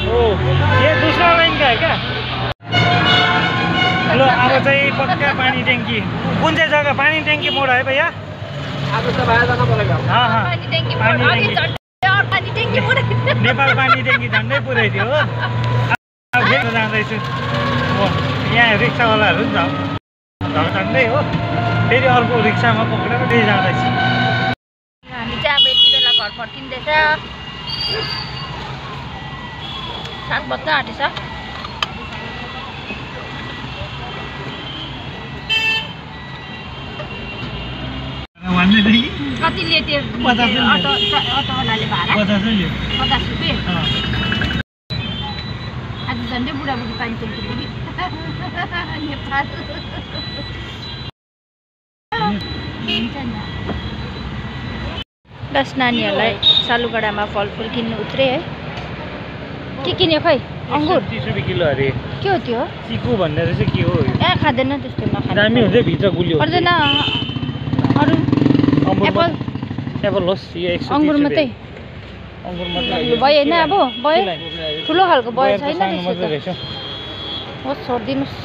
ये दूसरा लाइन का है क्या? हेलो अब चाहिँ पक्का पानी ट्याङ्की कुन चाहिँ जग्गा? पानी ट्याङ्की मोड है भैया? नेपाल पानी ट्याङ्की झन्डै पुऱ्याइदियो हो। जाँदैछु। हो यहाँ रिक्सावालाहरू पनि झन् झन्डै हो। फेरि अर्को रिक्सामा पक्रेर फेरि जाँदैछु। हामी चाहिँ अब यति बेला घर फर्किँदैछ। सात बज्न आँटेछ भन्दै थिएँ कि कति लियो त्यो। अटो अटोवालाले भाडा पचासै रुपियाँ। आज झन्डै बुढाबुढी ट्याङ्की पुग्यो नेपाल दस नानीहरूलाई सालुगडामा फलफुल किन्नु उत्रे है के किन्यो खै? अङ्गुर। तिस रुपियाँ किलो अरे। के हो त्यो? चिकु भन्ने रहेछ के हो? ए खाँदैन त्यस्तो दामी नखानु हुन्छ भित्र गुलियो। पर्दैन अरू? एप्पल? एप्पल होस् यो एक सौ अङ्गुर मात्रै। अङ्गुर मात्रै भयो होइन अब भयो? ठुलो खालको भयो छैन होस् छोडिदिनुहोस्।